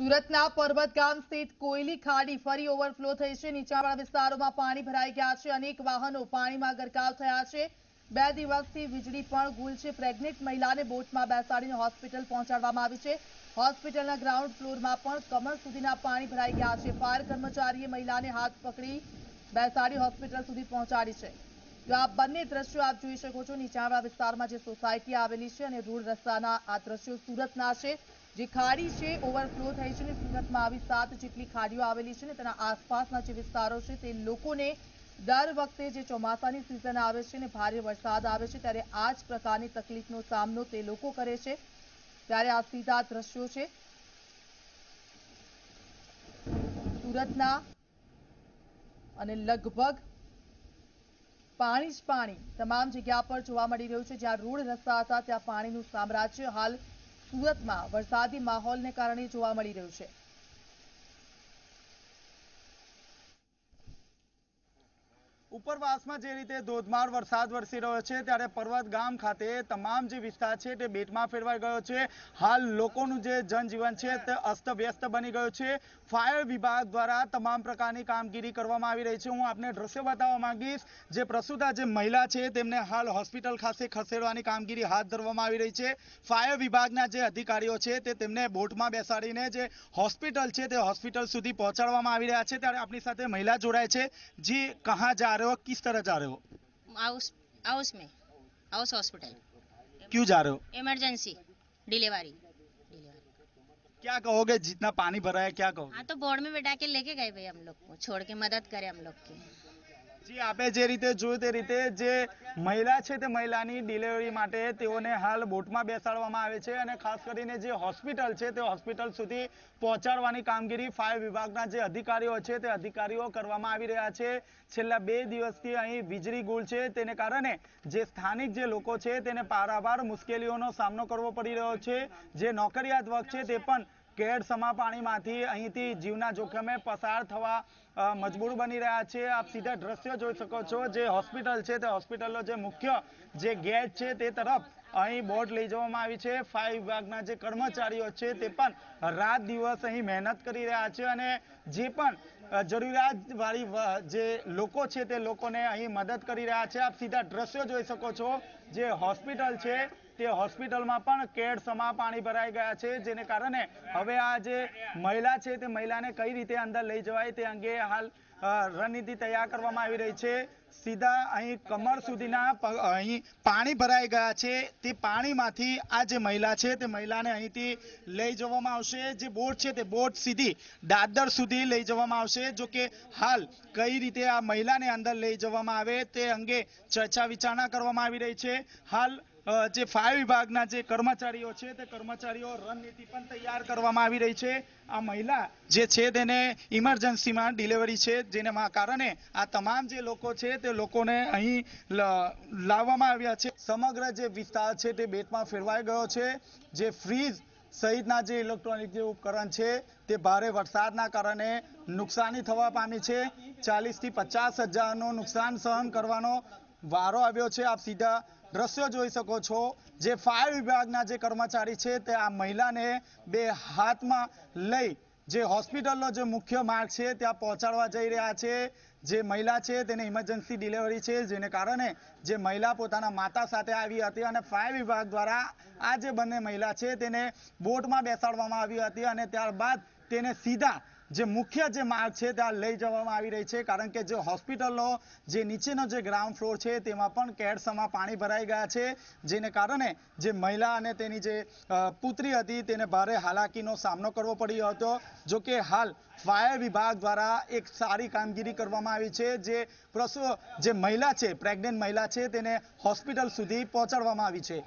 સુરતના પર્વત ગામ સ્થિત કોયલી ખાડી ફરી ઓવરફ્લો થઈ છે. નીચાણવાળા વિસ્તારોમાં પાણી ભરાઈ ગયા છે. અનેક વાહનો પાણીમાં ગરકાવ થયા છે. બે દિવસથી વીજળી પણ ગુલ છે. પ્રેગ્નેન્ટ મહિલાને બોટમાં બેસાડીને હોસ્પિટલ પહોંચાડવામાં આવી છે. હોસ્પિટલના ગ્રાઉન્ડ ફ્લોરમાં પણ કમર સુધીના પાણી ભરાઈ ગયા છે. ફાયર કર્મચારીએ મહિલાને હાથ પકડી બેસાડી હોસ્પિટલ સુધી પહોંચાડી છે. તો આ બંને દ્રશ્યો આપ જોઈ શકો છો, નીચાણવાળા વિસ્તારમાં જે સોસાયટી આવેલી છે અને રોડ રસ્તાના આ દ્રશ્યો સુરતના છે. જે ખાડી છે ઓવરફ્લો થઈ છે ને, સુરતમાં આવી સાત જેટલી ખાડીઓ આવેલી છે ને, તેના આસપાસના જે વિસ્તારો છે, તે લોકોને દર વખતે જે ચોમાસાની સિઝન આવે છે ને, ભારે વરસાદ આવે છે, ત્યારે આ જ પ્રકારની તકલીફનો સામનો તે લોકો કરે છે. ત્યારે આ સીધા દ્રશ્યો છે. સુરતના અને લગભગ પાણી જ પાણી તમામ જગ્યા પર જોવા મળી રહ્યું છે. જ્યાં રોડ રસ્તા હતા, ત્યાં પાણીનું સામ્રાજ્ય હાલ સુરતમાં વરસાદી માહોલને કારણે જોવા મળી રહ્યું છે. ઉપરવાસમાં જે રીતે ધોધમાર વરસાદ વરસી રહ્યો છે, ત્યારે પર્વત ગામ ખાતે તમામ જે વિસ્તાર છે તે બેટમાં ફેરવાઈ ગયો છે. હાલ લોકોનું જે જનજીવન છે તે અસ્તવ્યસ્ત બની ગયું છે. ફાયર વિભાગ દ્વારા તમામ પ્રકારની કામગીરી કરવામાં આવી રહી છે. હું આપને દ્રશ્ય બતાવવા માંગીશ, જે પ્રસૂતા જે મહિલા છે તેમને હાલ હોસ્પિટલ ખાતે ખસેડવાની કામગીરી હાથ ધરવામાં આવી રહી છે. ફાયર વિભાગના જે અધિકારીઓ છે તે તેમને બોટમાં બેસાડીને જે હોસ્પિટલ છે તે હોસ્પિટલ સુધી પહોંચાડવામાં આવી રહ્યા છે. ત્યારે આપણી સાથે મહિલા જોડાય છે. જે, કહા જા रहे हो? किस तरह जा रहे हो? हाउस हाउस में। House hospital. क्यों जा रहे हो? इमरजेंसी। डिलीवरी। डिलीवरी क्या कहोगे? जितना पानी भरा है क्या कहोगे? हाँ तो बोर्ड में बैठा के लेके गए भाई हम लोग को। छोड़ के मदद करे हम लोग की। જી, આપે જે રીતે જોયું તે રીતે જે મહિલા છે તે મહિલાની ડિલિવરી માટે તેઓને હાલ બોટમાં બેસાડવામાં આવે છે અને ખાસ કરીને જે હોસ્પિટલ છે તે હોસ્પિટલ સુધી પહોંચાડવાની કામગીરી ફાયર વિભાગના જે અધિકારીઓ છે તે અધિકારીઓ કરવામાં આવી રહ્યા છે. છેલ્લા બે દિવસથી અહીં વીજળી ગુલ છે. તેને કારણે જે સ્થાનિક જે લોકો છે તેને પારાવાર મુશ્કેલીઓનો સામનો કરવો પડી રહ્યો છે. જે નોકરિયાત વર્ગ છે તે પણ કેડ સમા પાણીમાંથી અહીંથી જીવના જોખમે પસાર થવા મજબૂર બની રહ્યા છે. આપ સીધા દ્રશ્યો જોઈ શકો છો. જે હોસ્પિટલ છે તે હોસ્પિટલનો જે મુખ્ય જે ગેટ છે તે તરફ અહીં બોટ લઈ જવામાં આવી છે. ફાયર વિભાગના જે કર્મચારીઓ છે તે પણ રાત દિવસ અહીં મહેનત કરી રહ્યા છે અને જે પણ જરૂરિયાતવાળી જે લોકો છે તે લોકોને અહીં મદદ કરી રહ્યા છે. આપ સીધા દ્રશ્યો જોઈ શકો છો. જે હોસ્પિટલ છે તે હોસ્પિટલમાં પણ કેડ સમા પાણી ભરાઈ ગયા છે, જેને કારણે હવે આ જે મહિલા છે તે મહિલાને કઈ રીતે અંદર લઈ જવાય તે અંગે હાલ રણનીતિ તૈયાર કરવામાં આવી રહી છે. સીધા અહીં કમર સુધીના અહીં પાણી ભરાઈ ગયા છે. તે પાણીમાંથી આ જે મહિલા છે, તે મહિલાને અહીંથી લઈ જવામાં આવશે. જે બોટ છે, તે બોટ સીધી દાદર સુધી લઈ જવામાં આવશે. જો કે હાલ કઈ રીતે આ મહિલાને અંદર લઈ જવામાં આવે તે અંગે ચર્ચા વિચારણા કરવામાં આવી રહી છે. હાલ જે ફાયર વિભાગના જે કર્મચારીઓ છે તે કર્મચારીઓ રણનીતિ પણ તૈયાર કરવામાં આવી રહી છે. આ મહિલા જે છે તેને ઇમરજન્સીમાં ડિલિવરી છે, જેને કારણે આ તમામ જે લોકો છે તે લોકોને અહીં લાવવામાં આવ્યા છે. સમગ્ર જે વિસ્તાર છે તે બેટમાં ફેરવાઈ ગયો છે. જે ફ્રીજ સહિતના જે ઇલેક્ટ્રોનિક જે ઉપકરણ છે તે ભારે વરસાદના કારણે નુકસાની થવા પામી છે. ચાલીસથી પચાસ હજારનું નુકસાન સહન કરવાનો વારો આવ્યો છે. આપ સીધા દ્રશ્યો જોઈ શકો છો. જે ફાયર વિભાગના જે કર્મચારી છે તે આ મહિલાને બે હાથમાં લઈ જે હોસ્પિટલનો જે મુખ્ય માર્ગ છે ત્યાં પહોંચાડવા જઈ રહ્યા છે. જે મહિલા છે તેને ઇમરજન્સી ડિલિવરી છે, જેને કારણે જે મહિલા પોતાના માતા સાથે આવી હતી અને ફાયર વિભાગ દ્વારા આ જે બંને મહિલા છે તેને બોટમાં બેસાડવામાં આવી હતી અને ત્યારબાદ તેને સીધા જે મુખ્ય જે માર્ગ છે ત્યાં લઈ જવામાં આવી રહી છે. કારણ કે જે હોસ્પિટલનો જે નીચેનો જે ગ્રાઉન્ડ ફ્લોર છે, તેમાં પણ કેડસમાં પાણી ભરાઈ ગયા છે. જેને કારણે જે મહિલા અને તેની જે પુત્રી હતી તેને ભારે હાલાકીનો સામનો કરવો પડ્યો હતો. જો કે હાલ ફાયર વિભાગ દ્વારા એક સારી કામગીરી કરવામાં આવી છે. જે પ્રસવ, જે મહિલા છે, પ્રેગ્નેન્ટ મહિલા છે, તેને હોસ્પિટલ સુધી પહોંચાડવામાં આવી છે.